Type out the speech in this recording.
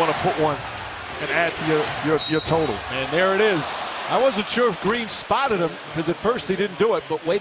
want to put one and add to your, your, your total. And there it is. I wasn't sure if Green spotted him because at first he didn't do it, but wait.